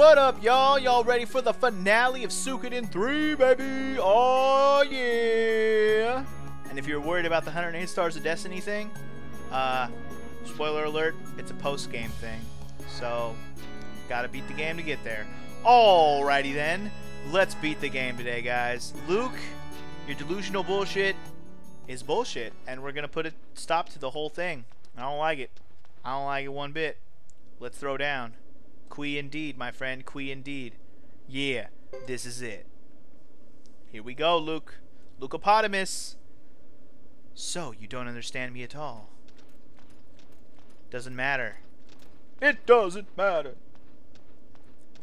What up, y'all? Y'all ready for the finale of Suikoden 3, baby? Oh, yeah! And if you're worried about the 108 Stars of Destiny thing, uh, spoiler alert, it's a post-game thing. So, gotta beat the game to get there. Alrighty then, let's beat the game today, guys. Luc, your delusional bullshit is bullshit, and we're gonna put a stop to the whole thing. I don't like it. I don't like it one bit. Let's throw down. Qui indeed, my friend, qui indeed. Yeah, this is it. Here we go, Luc. Lukeopotamus. So, you don't understand me at all. Doesn't matter. It doesn't matter.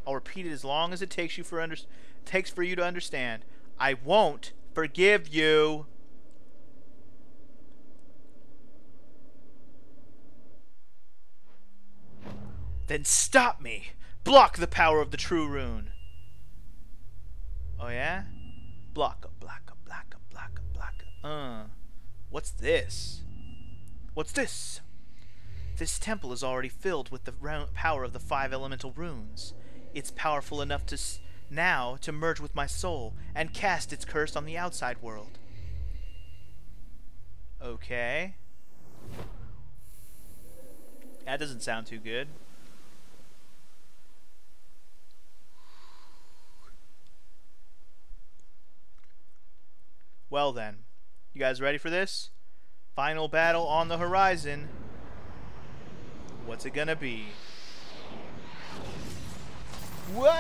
I'll repeat it as long as it takes you for under takes for you to understand. I won't forgive you. Then stop me. Block the power of the true rune. Oh yeah? Block a block a block a block a block uh. What's this? What's this? This temple is already filled with the power of the five elemental runes. It's powerful enough to now to merge with my soul and cast its curse on the outside world. Okay. That doesn't sound too good. Well then, you guys ready for this? Final battle on the horizon. What's it gonna be? What?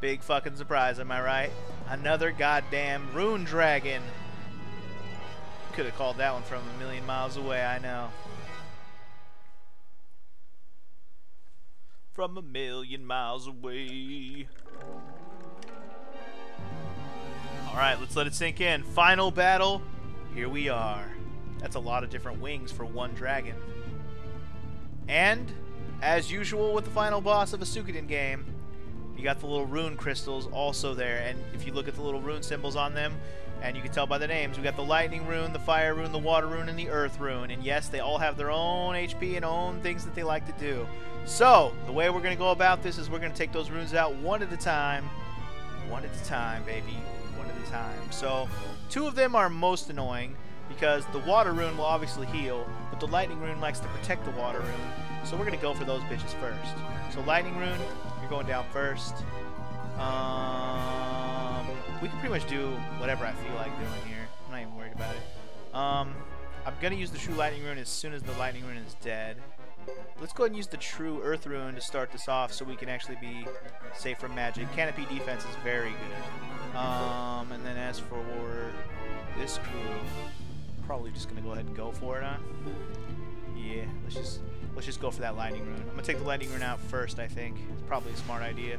Big fucking surprise, am I right? Another goddamn rune dragon. Could have called that one from a million miles away, I know. From a million miles away. Alright, let's let it sink in. Final battle. Here we are. That's a lot of different wings for one dragon. And, as usual with the final boss of a Suikoden game, you got the little rune crystals also there. And if you look at the little rune symbols on them, and you can tell by the names, we got the lightning rune, the fire rune, the water rune, and the earth rune. And yes, they all have their own HP and own things that they like to do. So, the way we're going to go about this is we're going to take those runes out one at a time. One at a time, baby. One at a time. So, two of them are most annoying because the water rune will obviously heal, but the lightning rune likes to protect the water rune. So we're going to go for those bitches first. So lightning rune, you're going down first. Um, we can pretty much do whatever I feel like doing here. I'm not even worried about it. Um, I'm going to use the true lightning rune as soon as the lightning rune is dead. Let's go ahead and use the true Earth Rune to start this off so we can actually be safe from magic. Canopy defense is very good. Um, and then as for this crew, probably just going to go ahead and go for it, huh? Yeah, let's just let's just go for that lightning rune. I'm to take the lightning rune out first, I think. It's probably a smart idea.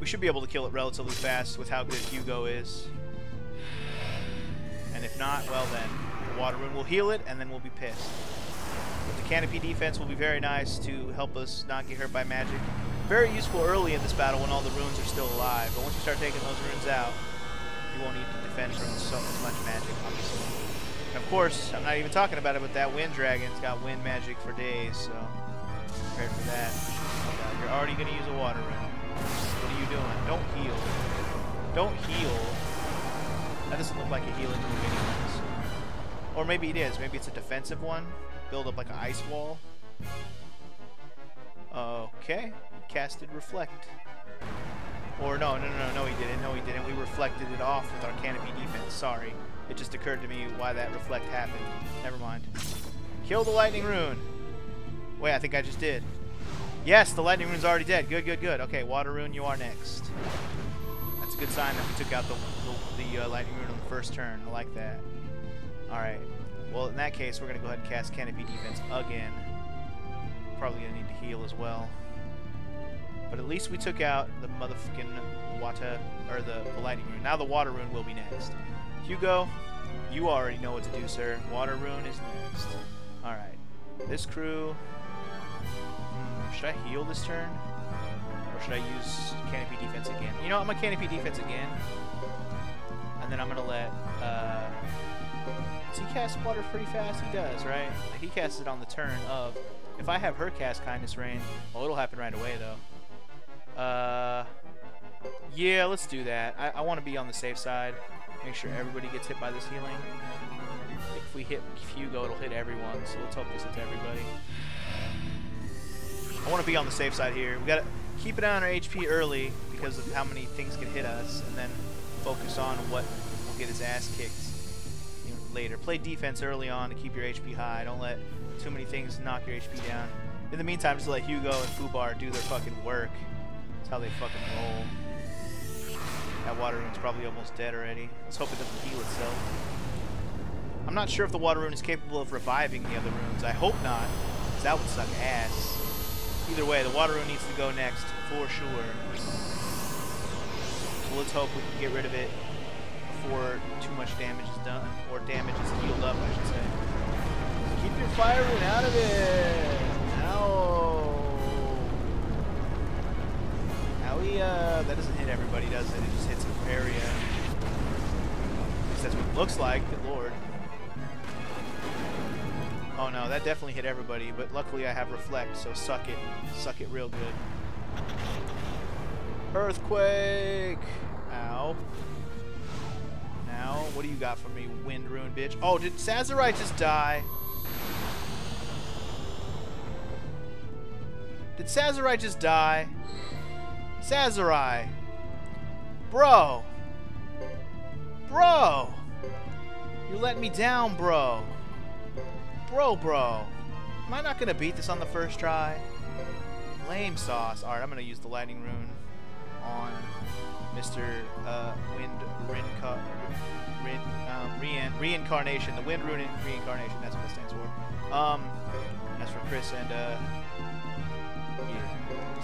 We should be able to kill it relatively fast with how good Hugo is. And if not, well then, the water rune will heal it, and then we'll be pissed. But the canopy defense will be very nice to help us not get hurt by magic. Very useful early in this battle when all the runes are still alive, but once you start taking those runes out, you won't need to defend from so much magic, obviously. And of course, I'm not even talking about it, but that wind dragon's got wind magic for days, so prepared for that. Uh, you're already going to use a water rune. What are you doing? Don't heal. Don't heal. That doesn't look like a healing move anyways. Or maybe it is. Maybe it's a defensive one build up like an ice wall. Okay, casted reflect. Or no, no, no, no, no, he didn't. No, he didn't. We reflected it off with our canopy defense. Sorry. It just occurred to me why that reflect happened. Never mind. Kill the lightning rune. Wait, I think I just did. Yes, the lightning rune's already dead. Good, good, good. Okay, water rune, you are next. That's a good sign that we took out the, the, the uh, lightning rune on the first turn. I like that. Alright. Well, in that case, we're going to go ahead and cast Canopy Defense again. Probably going to need to heal as well. But at least we took out the motherfucking water, or the, the lightning rune. Now the water rune will be next. Hugo, you already know what to do, sir. Water rune is next. Alright. This crew... Hmm, should I heal this turn? Or should I use Canopy Defense again? You know, I'm going to Canopy Defense again. And then I'm going to let... Uh, Does he cast water pretty fast? He does, right? He casts it on the turn of. If I have her cast Kindness Rain, well, it'll happen right away though. Uh, yeah, let's do that. I, I want to be on the safe side. Make sure everybody gets hit by this healing. If we hit Hugo, it'll hit everyone. So let's hope this hits everybody. I want to be on the safe side here. We gotta keep it on our HP early because of how many things can hit us, and then focus on what will get his ass kicked later. Play defense early on to keep your HP high. Don't let too many things knock your HP down. In the meantime, just let Hugo and Fubar do their fucking work. That's how they fucking roll. That water rune's probably almost dead already. Let's hope it doesn't heal itself. I'm not sure if the water rune is capable of reviving the other runes. I hope not, because that would suck ass. Either way, the water rune needs to go next, for sure. So let's hope we can get rid of it before too much damage is done, or damage is healed up, I should say. Keep your fire rune out of it! Ow! Owie, uh, that doesn't hit everybody, does it? It just hits an area. At least that's what it looks like, good lord. Oh no, that definitely hit everybody, but luckily I have Reflect, so suck it. Suck it real good. Earthquake! Ow. Now, what do you got for me, Wind Rune bitch? Oh, did Sasarai just die? Did Sasarai just die? Sasarai! Bro! Bro! You let me down, bro. Bro, bro. Am I not going to beat this on the first try? Lame sauce. Alright, I'm going to use the lightning rune on Mr. Uh, Wind Rinca, Rin, um, Rein, Reincarnation. The Wind Rune Reincarnation. That's what it stands for. Um, as for Chris and, uh,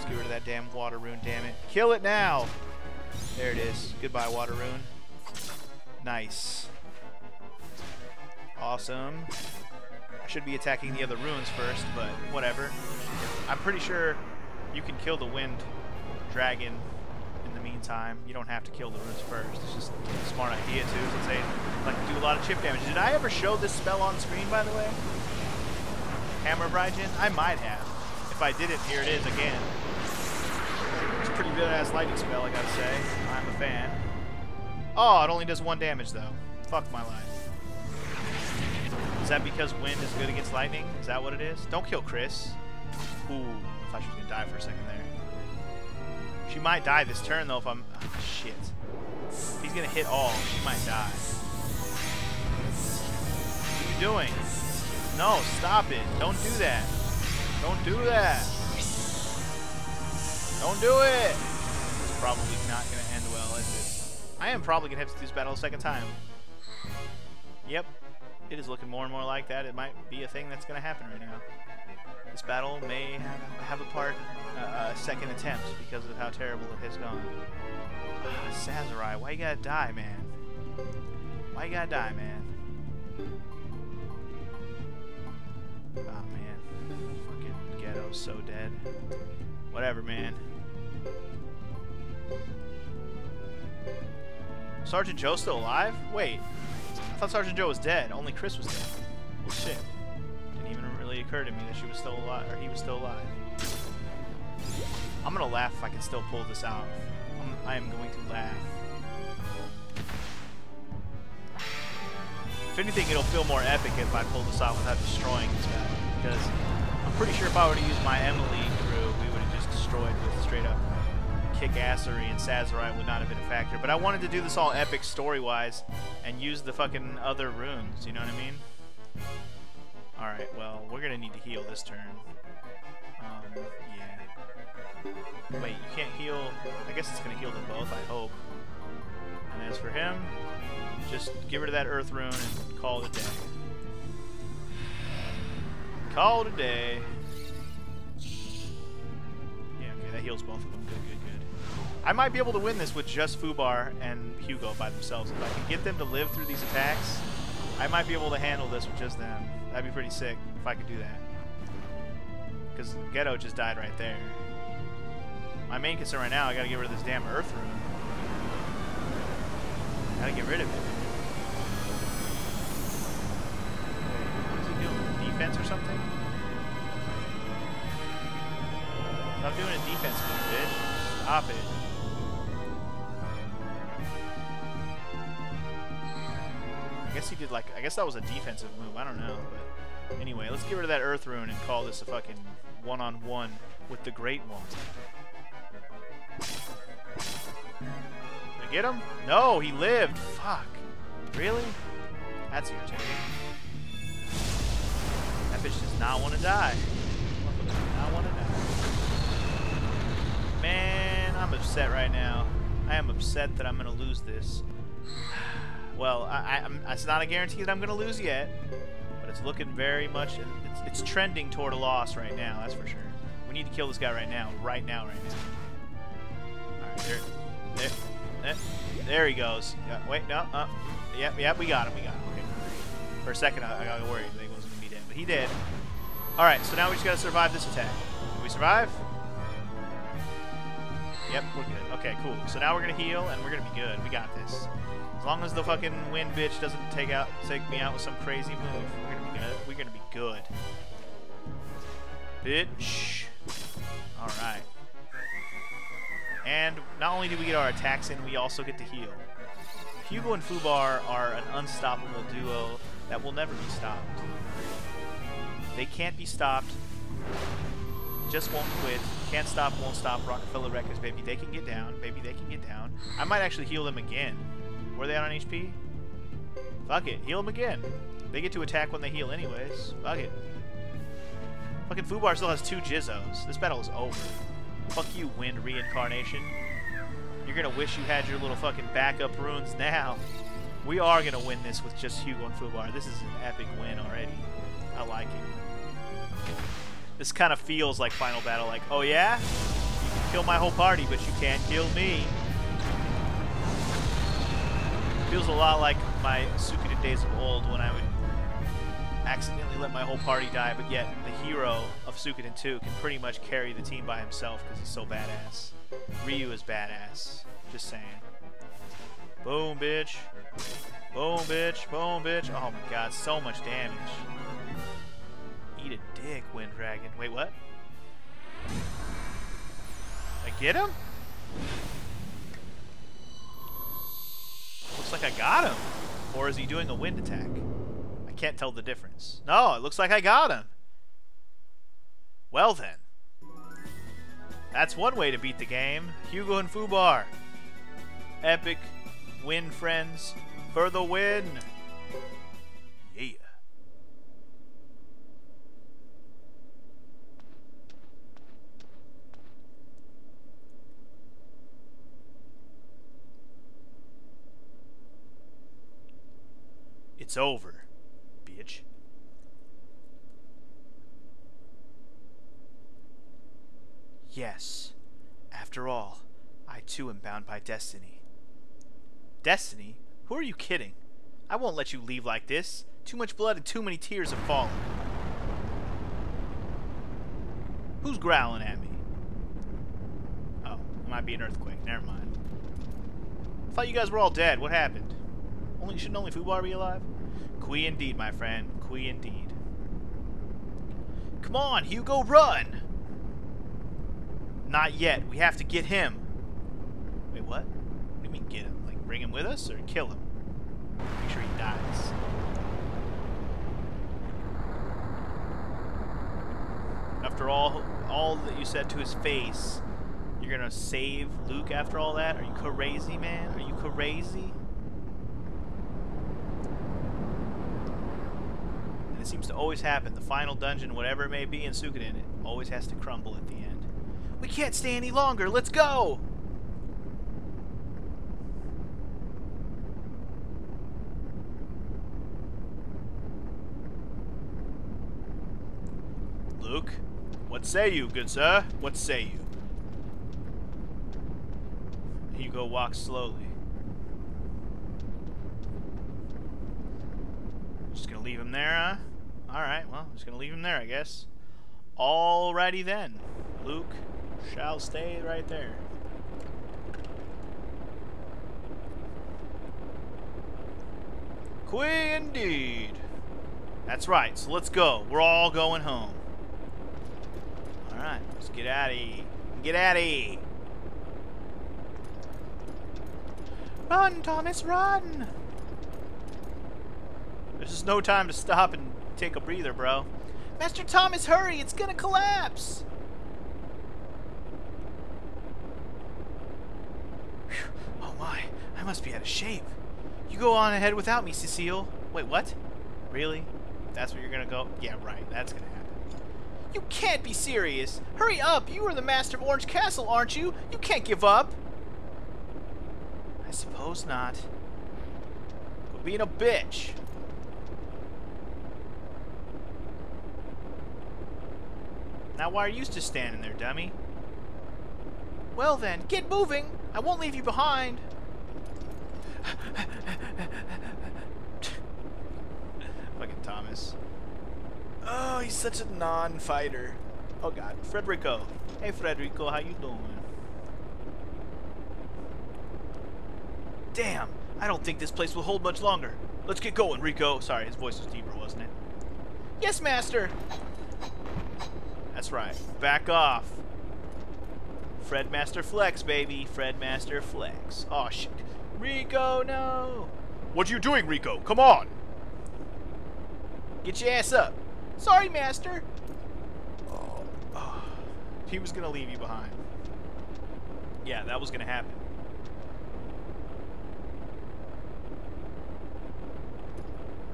let's get rid of that damn water rune, damn it. Kill it now! There it is. Goodbye, water rune. Nice. Awesome. I should be attacking the other runes first, but whatever. I'm pretty sure you can kill the wind dragon in the meantime. You don't have to kill the runes first. It's just a smart idea too, since they like do a lot of chip damage. Did I ever show this spell on screen, by the way? Hammer Raijin? I might have. If I didn't, here it is again. Pretty good ass lightning spell, I gotta say. I'm a fan. Oh, it only does one damage though. Fuck my life. Is that because wind is good against lightning? Is that what it is? Don't kill Chris. Ooh, I thought she was gonna die for a second there. She might die this turn though if I'm... Oh, shit. He's gonna hit all, she might die. What are you doing? No, stop it. Don't do that. Don't do that. Don't do it. It's probably not gonna end well, is it? I am probably gonna have to do this battle a second time. Yep, it is looking more and more like that. It might be a thing that's going to happen right now. This battle may have, a part, uh, a second attempt because of how terrible it has gone. Uh, Sasarai, why you gotta die, man? Why you gotta die, man? Oh man, fucking Geddoe's so dead. Whatever, man. Sergeant Joe still alive? Wait, I thought Sergeant Joe was dead. Only Chris was dead. Well, shit. Didn't even really occur to me that she was still alive, or he was still alive. I'm gonna laugh if I can still pull this out. I'm, I am going to laugh. If anything, it'll feel more epic if I pull this out without destroying this guy. Because I'm pretty sure if I were to use my Emily crew, we would have just destroyed with straight up kick-assery and Sasarai would not have been a factor. But I wanted to do this all epic story-wise and use the fucking other runes, you know what I mean? Alright, well, we're gonna need to heal this turn. Um, yeah. Wait, you can't heal... I guess it's gonna heal them both, I hope. And as for him, just get rid of that Earth Rune and call it a day. Call it a day. Yeah, okay, that heals both of them. Good, good, good. I might be able to win this with just Fubar and Hugo by themselves. If I can get them to live through these attacks, I might be able to handle this with just them. That'd be pretty sick if I could do that. Because Geddoe just died right there. My main concern right now, I gotta get rid of this damn Earth Rune. Gotta get rid of it. What is he doing? Defense or something? Stop doing a defense move, bitch. Stop it. I guess he did like, I guess that was a defensive move. I don't know. But anyway, let's get rid of that Earth Rune and call this a fucking one-on-one -on -one with the Great One. Did I get him? No, he lived. Fuck. Really? That's irritating. That bitch does not want to die. Not want to die. Man, I'm upset right now. I am upset that I'm going to lose this. Well, I, I, it's not a guarantee that I'm going to lose yet, but it's looking very much, it's, it's trending toward a loss right now, that's for sure. We need to kill this guy right now, right now, right now. Alright, there, there, there, there he goes. Yeah, wait, no, uh, yep, yep, we got him, we got him. Okay. For a second, I, I got worried that he wasn't going to be dead, but he did. Alright, so now we just got to survive this attack. We survive? Yep, we're good. Okay, cool. So now we're going to heal, and we're going to be good. We got this. As long as the fucking wind bitch doesn't take out take me out with some crazy move, we're gonna be good. We're gonna be good. Bitch. Alright. And not only do we get our attacks in, we also get to heal. Hugo and Fubar are an unstoppable duo that will never be stopped. They can't be stopped. Just won't quit. Can't stop, won't stop. Roc-A-Fella Records, baby. They can get down. Baby, they can get down. I might actually heal them again. Were they on HP? Fuck it. Heal them again. They get to attack when they heal anyways. Fuck it. Fucking Fubar still has two Jizzos. This battle is over. Fuck you, Wind Reincarnation. You're gonna wish you had your little fucking backup runes now. We are gonna win this with just Hugo and Fubar. This is an epic win already. I like it. This kind of feels like Final Battle, like, oh yeah? You can kill my whole party, but you can't kill me. Feels a lot like my Suikoden days of old when I would accidentally let my whole party die, but yet the hero of Suikoden 2 can pretty much carry the team by himself because he's so badass. Ryu is badass. Just saying. Boom, bitch. Boom, bitch. Boom, bitch. Oh my god, so much damage. Eat a dick, Wind Dragon. Wait, what? I get him? Looks like I got him. Or is he doing a wind attack? I can't tell the difference. No, it looks like I got him. Well then. That's one way to beat the game. Hugo and Fubar. Epic win, friends. For the win. Yeah. It's over, bitch. Yes, after all, I too am bound by destiny. Destiny? Who are you kidding? I won't let you leave like this. Too much blood and too many tears have fallen. Who's growling at me? Oh, it might be an earthquake. Never mind. I thought you guys were all dead. What happened? Only shouldn't only Fubar be alive? Qui indeed, my friend. Qui indeed. Come on, Hugo, run! Not yet. We have to get him. Wait, what? What do you mean get him? Like bring him with us or kill him? Make sure he dies. After all all that you said to his face, you're gonna save Luc after all that? Are you crazy, man? Are you crazy? And it seems to always happen. The final dungeon, whatever it may be in Suikoden, it always has to crumble at the end. We can't stay any longer. Let's go! Luc, what say you, good sir? What say you? Hugo walks slowly. Just gonna leave him there, huh? Alright, well, I'm just gonna leave him there, I guess. Alrighty then. Luc shall stay right there. Qui indeed. That's right. So let's go. We're all going home. All right. Let's get out of here. Get out of here. Run, Thomas, run! There's just no time to stop and take a breather, bro. Master Thomas, hurry! It's gonna collapse! Whew. Oh my, I must be out of shape. You go on ahead without me, Cecile. Wait, what? Really? That's where you're gonna go? Yeah, right. That's gonna happen. You can't be serious! Hurry up! You are the master of Orange Castle, aren't you? You can't give up! I suppose not. Being a bitch. Now why are you just standing there, dummy? Well then, get moving! I won't leave you behind! Fucking Thomas. Oh, he's such a non-fighter. Oh god, Frederico. Hey Frederico, how you doing? Damn, I don't think this place will hold much longer. Let's get going, Rico. Sorry, his voice was deeper, wasn't it? Yes, master! That's right. Back off. Fred Master Flex, baby. Fred Master Flex. Oh, shit. Rico, no! What are you doing, Rico? Come on! Get your ass up. Sorry, Master. Oh, oh. He was going to leave you behind. Yeah, that was going to happen.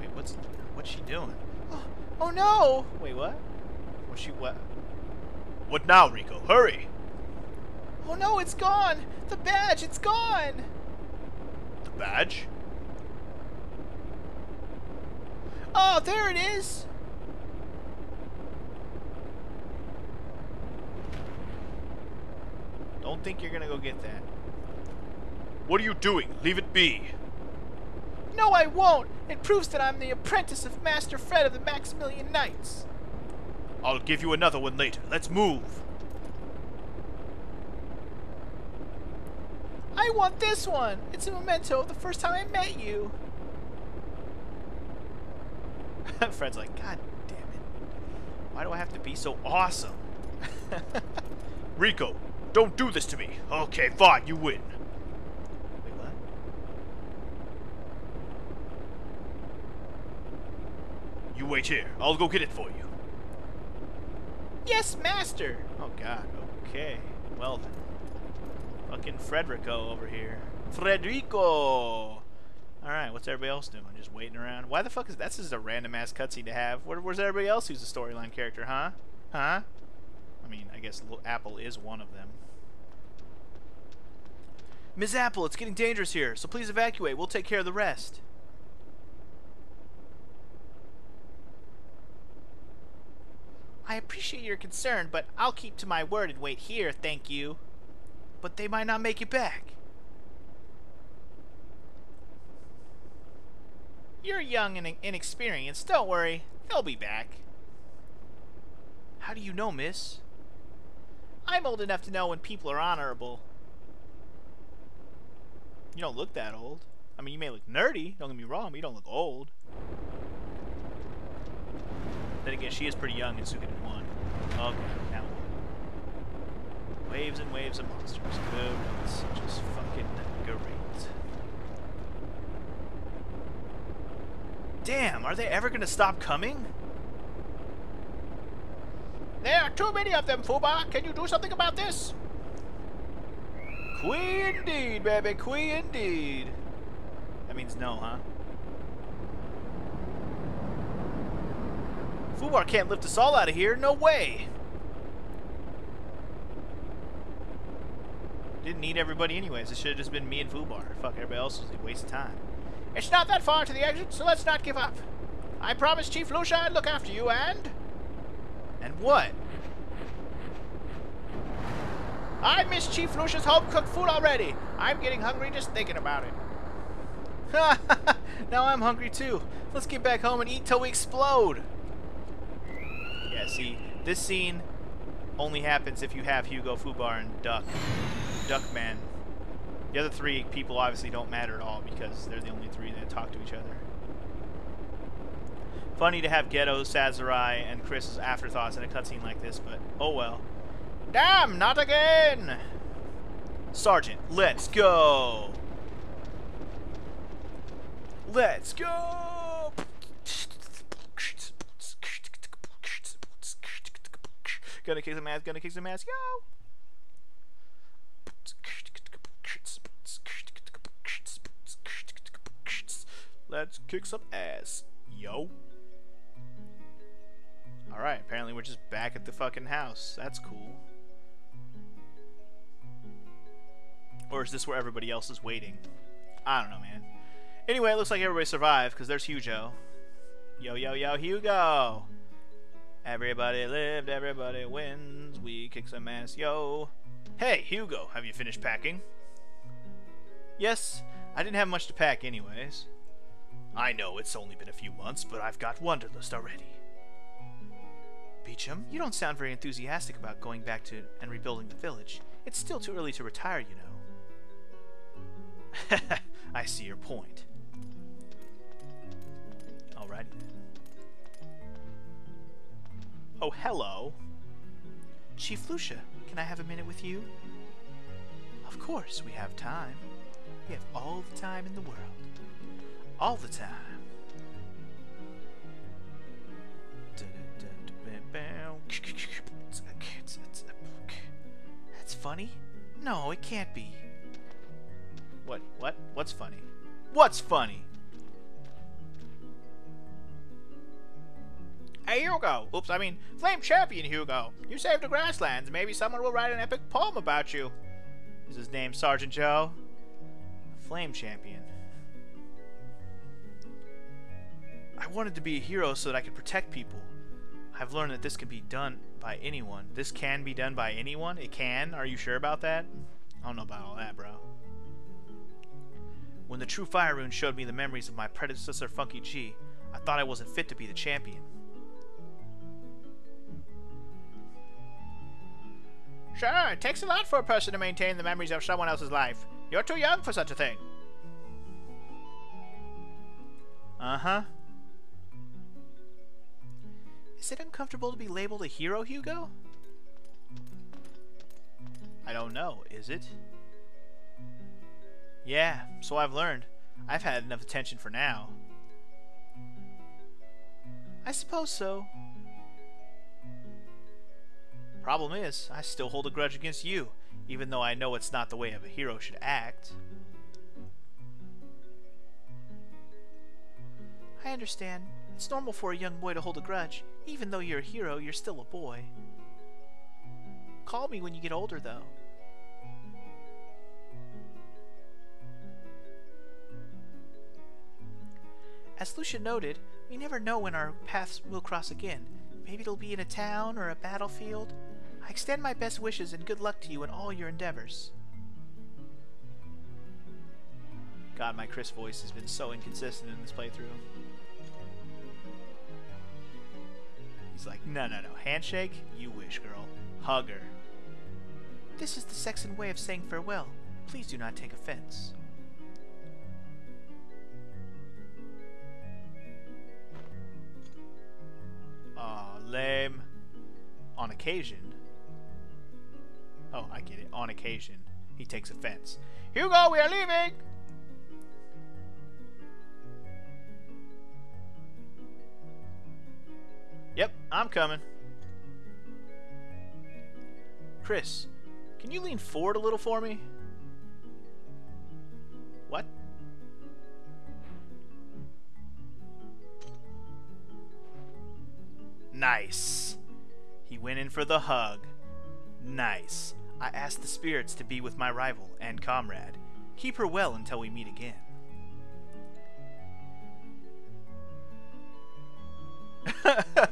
Wait, what's what's she doing? Oh, oh no! Wait, what? What's she what? What now, Rico? Hurry! Oh no, it's gone! The badge, it's gone! The badge? Oh, there it is! Don't think you're gonna go get that. What are you doing? Leave it be. No, I won't! It proves that I'm the apprentice of Master Fred of the Maximilian Knights. I'll give you another one later. Let's move. I want this one. It's a memento of the first time I met you. Fred's like, God damn it. Why do I have to be so awesome? Rico, don't do this to me. Okay, fine, you win. Wait, what? You wait here. I'll go get it for you. Yes, master! Oh god, okay. Well then. Fucking Frederico over here. Frederico! Alright, what's everybody else doing? Just waiting around? Why the fuck is that's just a random ass cutscene to have? Where, where's everybody else who's a storyline character, huh? Huh? I mean, I guess Apple is one of them. Ms. Apple, it's getting dangerous here, so please evacuate. We'll take care of the rest. I appreciate your concern, but I'll keep to my word and wait here, thank you. But they might not make it back. You're young and inexperienced. Don't worry. They'll be back. How do you know, miss? I'm old enough to know when people are honorable. You don't look that old. I mean, you may look nerdy, don't get me wrong, but you don't look old. Then again, she is pretty young in Suikoden 1. Okay, now Waves and waves of monsters. Good It's Just fucking great. Damn, are they ever gonna stop coming? There are too many of them, Fuba. Can you do something about this? Queen indeed, baby. Queen indeed. That means no, huh? Fubar can't lift us all out of here. No way. Didn't need everybody anyways. It should have just been me and Fubar. Fuck, everybody else was a waste of time. It's not that far to the exit, so let's not give up. I promised Chief Lucia I'd look after you, and... And what? I miss Chief Lucia's home-cooked food already. I'm getting hungry just thinking about it. Ha! now I'm hungry too. Let's get back home and eat till we explode. Yeah, see, this scene only happens if you have Hugo, Fubar, and Duck. Duckman. The other three people obviously don't matter at all because they're the only three that talk to each other. Funny to have Geddoe, Sasarai, and Chris's afterthoughts in a cutscene like this, but oh well. Damn, not again! Sergeant, let's go! Let's go! Gonna kick some ass, gonna kick some ass, yo! Let's kick some ass, yo. Alright, apparently we're just back at the fucking house. That's cool. Or is this where everybody else is waiting? I don't know, man. Anyway, it looks like everybody survived, because there's Hugo. Yo, yo, yo, Hugo! Everybody lived, everybody wins. We kick some ass, yo. Hey, Hugo, have you finished packing? Yes, I didn't have much to pack anyways. I know it's only been a few months, but I've got Wanderlust already. Beecham, you don't sound very enthusiastic about going back to and rebuilding the village. It's still too early to retire, you know. I see your point. Alrighty then. Oh, hello. Chief Lucia, can I have a minute with you? Of course, we have time. We have all the time in the world all the time. That's funny? No, it can't be. What? What? What's funny? What's funny? Hey, Hugo! Oops, I mean, Flame Champion Hugo! You saved the grasslands. Maybe someone will write an epic poem about you. Is his name Sergeant Joe? Flame Champion. I wanted to be a hero so that I could protect people. I've learned that this can be done by anyone. This can be done by anyone? It can? Are you sure about that? I don't know about all that, bro. When the true fire rune showed me the memories of my predecessor Funky G, I thought I wasn't fit to be the champion. Sure, it takes a lot for a person to maintain the memories of someone else's life. You're too young for such a thing. Uh-huh. Is it uncomfortable to be labeled a hero, Hugo? I don't know, is it? Yeah, so I've learned. I've had enough attention for now. I suppose so. Problem is, I still hold a grudge against you, even though I know it's not the way a hero should act. I understand. It's normal for a young boy to hold a grudge. Even though you're a hero, you're still a boy. Call me when you get older, though. As Lucia noted, we never know when our paths will cross again. Maybe it'll be in a town or a battlefield. I extend my best wishes and good luck to you in all your endeavors. God, my Chris voice has been so inconsistent in this playthrough. He's like, no, no, no. Handshake? You wish, girl. Hug her. This is the Zexen way of saying farewell. Please do not take offense. Aw, uh, lame. On occasion. Oh, I get it. On occasion. He takes offense. Hugo, we are leaving! Yep, I'm coming. Chris, can you lean forward a little for me? What? Nice. He went in for the hug. Nice. I ask the spirits to be with my rival and comrade. Keep her well until we meet again.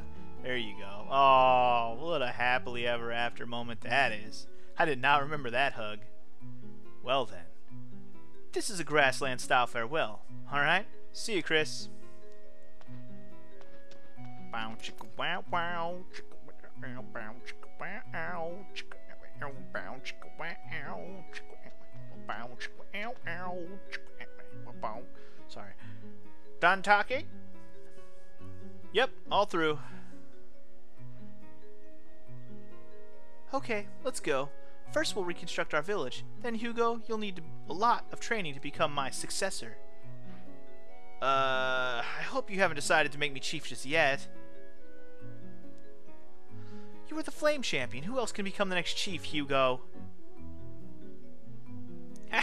There you go. Oh, what a happily ever after moment that is. I did not remember that hug. Well then. This is a grassland style farewell. Alright? See you, Chris. Bow chicka wow wow chicka wow bow chicka wow chicka Sorry. Done talking? Yep, all through. Okay, let's go. First we'll reconstruct our village. Then, Hugo, you'll need a lot of training to become my successor. Uh, I hope you haven't decided to make me chief just yet. You were the Flame Champion. Who else can become the next chief, Hugo?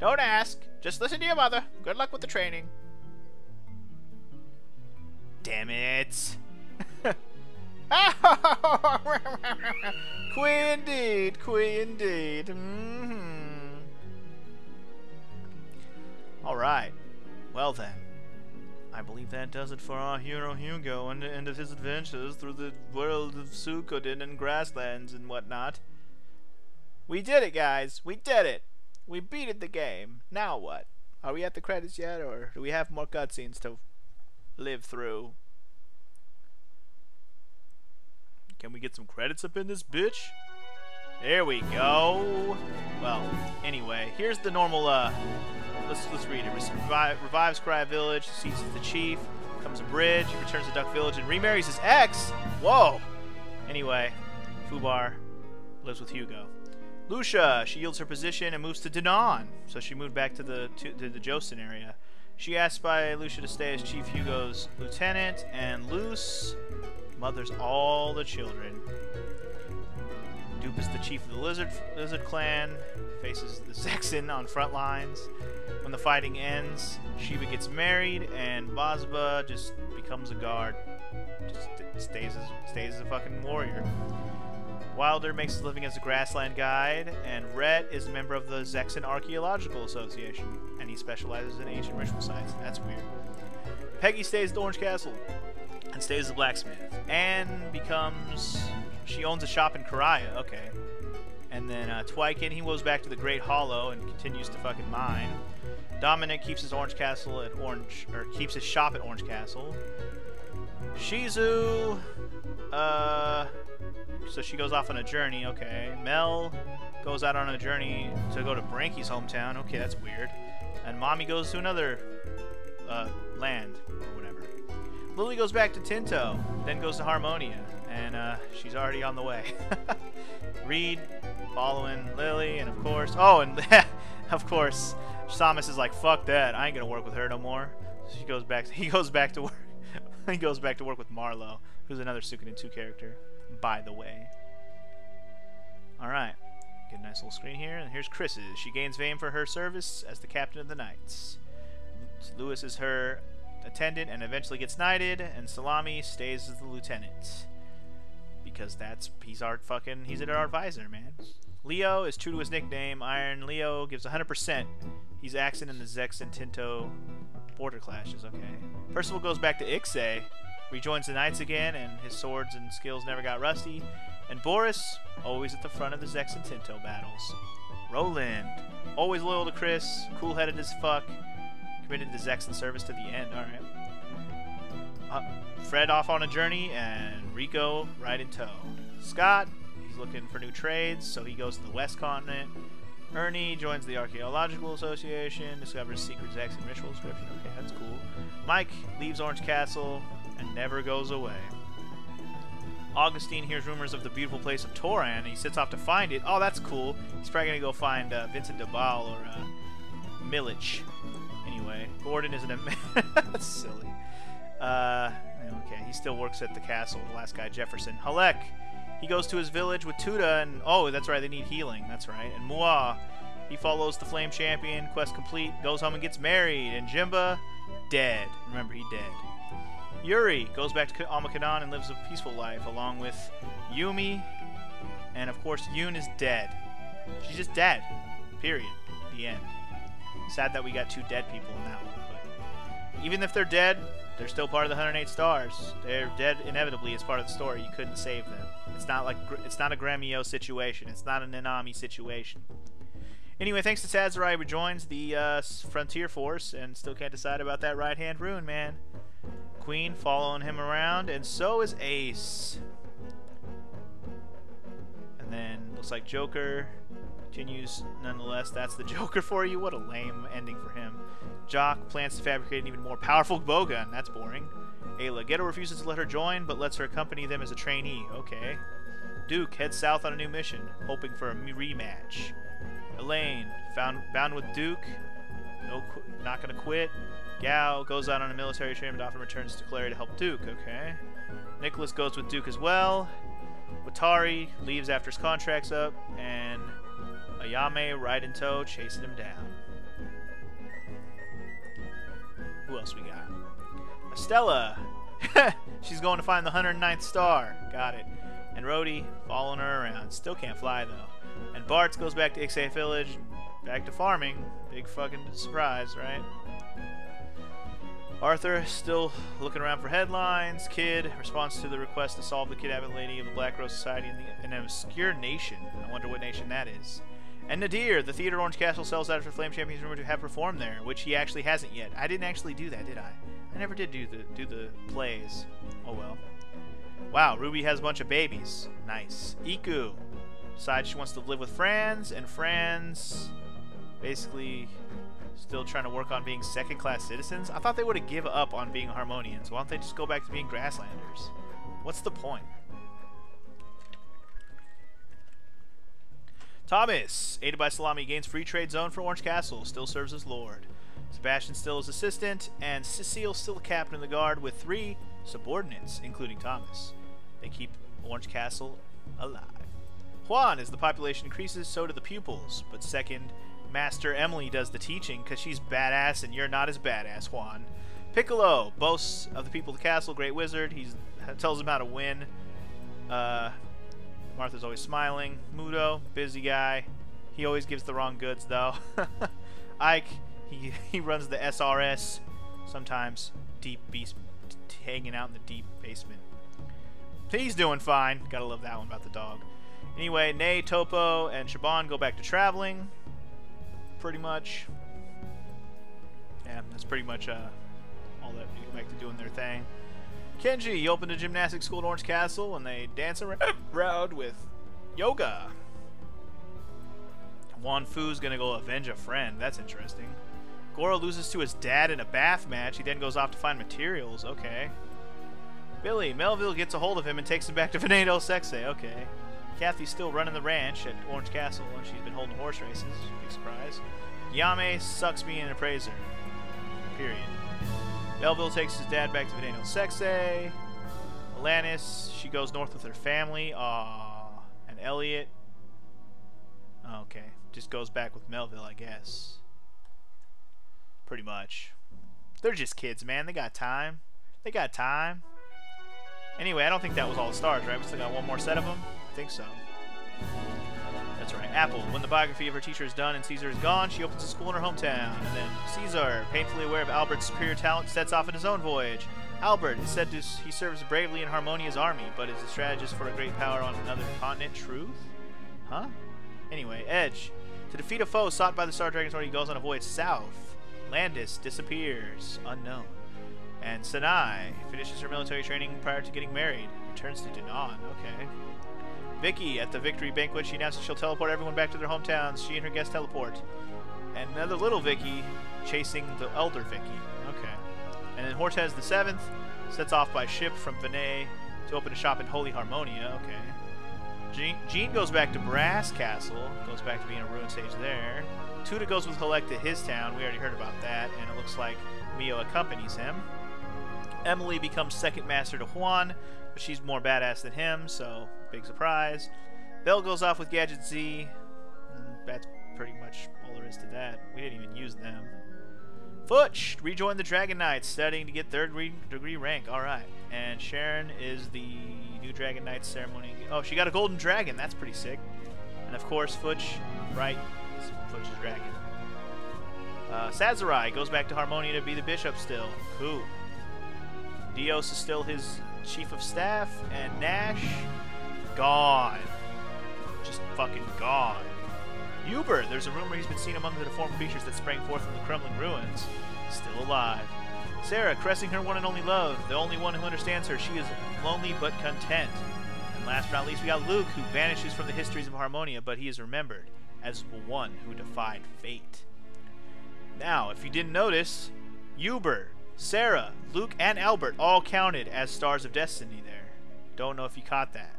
Don't ask. Just listen to your mother. Good luck with the training. Damn it. Queen indeed, queen indeed. Mm -hmm. Alright. Well then. Believe that does it for our hero Hugo and the end of his adventures through the world of Suikoden and grasslands and whatnot. We did it, guys. We did it. We beated the game. Now what? Are we at the credits yet, or do we have more cutscenes to live through? Can we get some credits up in this bitch? There we go. Well, anyway, here's the normal, uh, let's, let's read it. Revive, revives Cry Village, seizes the chief, comes a bridge, returns to Duck Village, and remarries his ex? Whoa! Anyway, Fubar lives with Hugo. Lucia, she yields her position and moves to Dunan. So she moved back to the to, to the Jowston area. She asks by Lucia to stay as Chief Hugo's lieutenant, and Luce mothers all the children. Dupa is the chief of the Lizard Lizard Clan, faces the Zexen on front lines. When the fighting ends, Shiva gets married, and Bazba just becomes a guard. Just stays as, stays as a fucking warrior. Wilder makes his living as a grassland guide, and Rhett is a member of the Zexen Archaeological Association, and he specializes in ancient ritual sites. That's weird. Peggy stays at Orange Castle and stays a blacksmith, and becomes. She owns a shop in Karaya, okay. And then uh, Twykin, he goes back to the Great Hollow and continues to fucking mine. Dominic keeps his Orange Castle at Orange, or keeps his shop at Orange Castle. Shizu, uh, so she goes off on a journey, okay. Mel goes out on a journey to go to Branky's hometown, okay, that's weird. And Mommy goes to another uh, land, or whatever. Lily goes back to Tinto, then goes to Harmonia, and uh, she's already on the way. Reed following Lily, and of course, oh, and of course, Samus is like, fuck that, I ain't gonna work with her no more. So she goes back, he goes back to work, he goes back to work with Marlowe, who's another Suikoden 2 character by the way. Alright. Get a nice little screen here. And here's Chris's. She gains fame for her service as the captain of the Knights. Lewis is her attendant and eventually gets knighted, and Salami stays as the lieutenant. Because that's he's our fucking he's our advisor, man. Leo is true to his nickname. Iron Leo gives 100%. He's accent in the Zexen Tinto border clashes. Okay. Percival goes back to Ixe, rejoins the Knights again, and his swords and skills never got rusty. And Boris, always at the front of the Zexen Tinto battles. Roland, always loyal to Chris, cool-headed as fuck, committed to Zexen service to the end. All right. Uh, Fred off on a journey, and Rico right in tow. Scott, he's looking for new trades, so he goes to the West Continent. Ernie joins the Archaeological Association, discovers secrets, secret Zexen ritual inscription. Okay, that's cool. Mike leaves Orange Castle, and never goes away. Augustine hears rumors of the beautiful place of Toran, and he sets off to find it. Oh, that's cool. He's probably going to go find uh, Vincent de or uh, Milich. Anyway, Gordon isn't a... that's silly. Uh, okay, he still works at the castle, the last guy, Jefferson. Halek, he goes to his village with Tuda, and... Oh, that's right, they need healing. That's right. And Mua, he follows the Flame Champion, quest complete, goes home and gets married. And Jimba, dead. Remember, he dead. Yuri goes back to Amakanon and lives a peaceful life, along with Yumi, and of course Yoon is dead. She's just dead. Period. The end. Sad that we got two dead people in that one, but even if they're dead, they're still part of the 108 stars. They're dead inevitably as part of the story. You couldn't save them. It's not like it's not a Gremio situation. It's not an Nanami situation. Anyway, thanks to Sasarai, rejoins the uh, Frontier Force and still can't decide about that right hand rune, man. Queen following him around, and so is Ace. And then looks like Joker continues nonetheless. That's the Joker for you. What a lame ending for him. Jock plans to fabricate an even more powerful bowgun. That's boring. Ayla. Geddoe refuses to let her join, but lets her accompany them as a trainee. Okay. Duke heads south on a new mission, hoping for a rematch. Elaine, found bound with Duke, no, not gonna quit. Gao goes out on a military trip and often returns to Clary to help Duke. Okay. Nicholas goes with Duke as well. Watari leaves after his contract's up, and Ayame right in tow, chasing him down. Who else we got? Estella. She's going to find the 109th star. Got it. And Rhodey following her around. Still can't fly though. And Bartz goes back to Ixay Village, back to farming. Big fucking surprise, right? Arthur still looking around for headlines. Kid responds to the request to solve the kidnapping lady of the Black Rose Society in, the, in an obscure nation. I wonder what nation that is. And Nadir, the theater Orange Castle sells out after Flame Champion's rumored to have performed there, which he actually hasn't yet. I didn't actually do that, did I? I never did do the do the plays. Oh well. Wow, Ruby has a bunch of babies. Nice. Iku decides she wants to live with Franz, and Franz basically still trying to work on being second-class citizens? I thought they would have give up on being Harmonians. Why don't they just go back to being Grasslanders? What's the point? Thomas, aided by Salome, gains free trade zone for Orange Castle, still serves as Lord. Sebastian still his assistant, and Cecile still the captain of the guard with three subordinates, including Thomas. They keep Orange Castle alive. Juan, as the population increases, so do the pupils, but second Master Emily does the teaching because she's badass and you're not as badass, Juan. Piccolo boasts of the people of the castle, great wizard. He tells them how to win. Uh, Martha's always smiling. Mudo, busy guy. He always gives the wrong goods though. Ike, he he runs the SRS. Sometimes deep beast hanging out in the deep basement. He's doing fine. Gotta love that one about the dog. Anyway, Nay, Topo, and Shaban go back to traveling pretty much. Yeah, that's pretty much uh, all that you back to doing their thing. Kenji opened a gymnastics school at Orange Castle and they dance around with yoga. Juan Fu's gonna go avenge a friend. That's interesting. Goro loses to his dad in a bath match. He then goes off to find materials. Okay. Billy, Melville gets a hold of him and takes him back to Vinay del Zexay. Okay. Kathy's still running the ranch at Orange Castle, and she's been holding horse races. Big surprise. Yame sucks being an appraiser. Period. Melville takes his dad back to Vinay del Zexay. Alanis, she goes north with her family. Aww. And Elliot. Okay. Just goes back with Melville, I guess. Pretty much. They're just kids, man. They got time. They got time. Anyway, I don't think that was all the stars, right? We still got one more set of them? I think so. That's right. Apple. When the biography of her teacher is done and Caesar is gone, she opens a school in her hometown. And then Caesar, painfully aware of Albert's superior talent, sets off on his own voyage. Albert is said to he serves bravely in Harmonia's army, but is a strategist for a great power on another continent. Truth? Huh? Anyway, Edge. To defeat a foe sought by the Star Dragon Sword, he goes on a voyage south. Landis disappears. Unknown. And Sanai finishes her military training prior to getting married. Returns to Dunan. Okay. Vicky, at the victory banquet, she announces she'll teleport everyone back to their hometowns. She and her guests teleport. And another little Vicky chasing the elder Vicky. Okay. And then Hortez the Seventh sets off by ship from Venay to open a shop in Holy Harmonia. Okay. Jean, Jean goes back to Brass Castle, goes back to being a rune sage there. Tuda goes with Halek to his town. We already heard about that, and it looks like Mio accompanies him. Emily becomes second master to Juan, but she's more badass than him, so big surprise. Bell goes off with Gadget Z. that's pretty much all there is to that. We didn't even use them. Futch rejoined the Dragon Knights, studying to get third degree rank. All right, and Sharon is the new Dragon Knights ceremony. Oh, she got a golden dragon. That's pretty sick. And of course, Futch, right, is Futch's dragon. Uh, Sasarai goes back to Harmonia to be the bishop still. Cool. Dios is still his chief of staff, and Nash, gone. Just fucking gone. Hubert, there's a rumor he's been seen among the deformed creatures that sprang forth from the crumbling ruins. Still alive. Sarah, caressing her one and only love, the only one who understands her. She is lonely but content. And last but not least, we got Luc, who vanishes from the histories of Harmonia, but he is remembered as one who defied fate. Now, if you didn't notice, Yuber Sarah, Luc, and Albert all counted as Stars of Destiny there. Don't know if you caught that.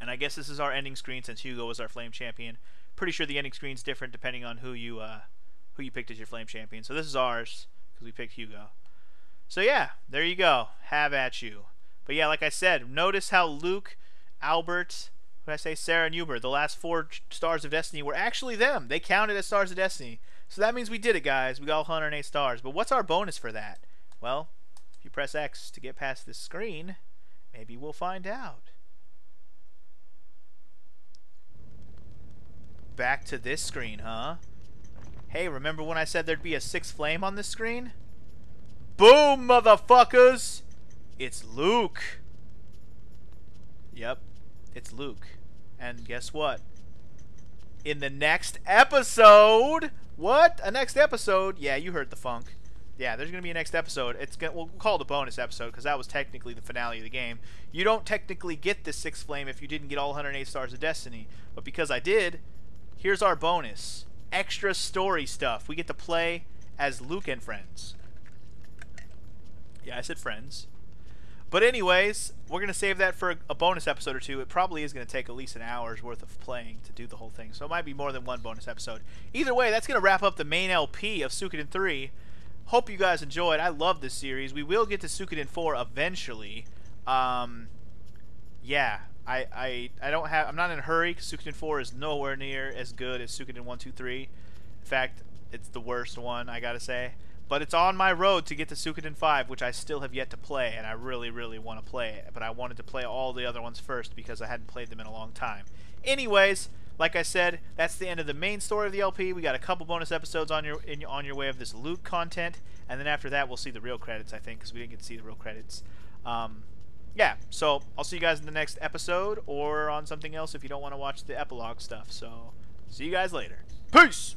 And I guess this is our ending screen since Hugo was our Flame Champion. Pretty sure the ending screen's different depending on who you uh, who you picked as your Flame Champion. So this is ours because we picked Hugo. So yeah, there you go. Have at you. But yeah, like I said, notice how Luc, Albert, what I say, Sarah and Hubert, the last four Stars of Destiny were actually them. They counted as Stars of Destiny. So that means we did it, guys. We got 108 stars. But what's our bonus for that? Well, if you press X to get past this screen, maybe we'll find out. Back to this screen, huh? Hey, remember when I said there'd be a sixth flame on this screen? Boom, motherfuckers! It's Luc. Yep, it's Luc. And guess what? In the next episode, what? A next episode? Yeah, you heard the funk. Yeah, there's gonna be a next episode. It's gonna we'll call it a bonus episode because that was technically the finale of the game. You don't technically get the sixth flame if you didn't get all 108 stars of destiny, but because I did, here's our bonus: extra story stuff. We get to play as Luc and friends. Yeah, I said friends. But anyways, we're going to save that for a bonus episode or two. It probably is going to take at least an hour's worth of playing to do the whole thing. So it might be more than one bonus episode. Either way, that's going to wrap up the main LP of Suikoden 3. Hope you guys enjoyed. I love this series. We will get to Suikoden 4 eventually. Um, yeah, I, I, I don't have. I'm not in a hurry because Suikoden 4 is nowhere near as good as Suikoden 1, 2, 3. In fact, it's the worst one, I gotta say. But it's on my road to get to Suikoden 5, which I still have yet to play, and I really, really want to play it. But I wanted to play all the other ones first because I hadn't played them in a long time. Anyways, like I said, that's the end of the main story of the LP. We got a couple bonus episodes on your in, on your way of this Luc content, and then after that, we'll see the real credits. I think because we didn't get to see the real credits. Um, yeah, so I'll see you guys in the next episode or on something else if you don't want to watch the epilogue stuff. So, see you guys later. Peace.